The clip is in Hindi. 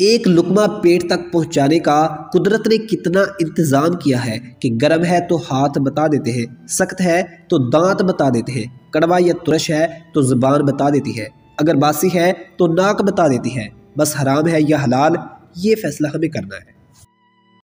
एक लुकमा पेट तक पहुँचाने का कुदरत ने कितना इंतज़ाम किया है कि गर्म है तो हाथ बता देते हैं, सख्त है तो दांत बता देते हैं, कड़वा या तुरश है तो ज़ुबान बता देती है, अगर बासी है तो नाक बता देती है, बस हराम है या हलाल, ये फैसला हमें करना है।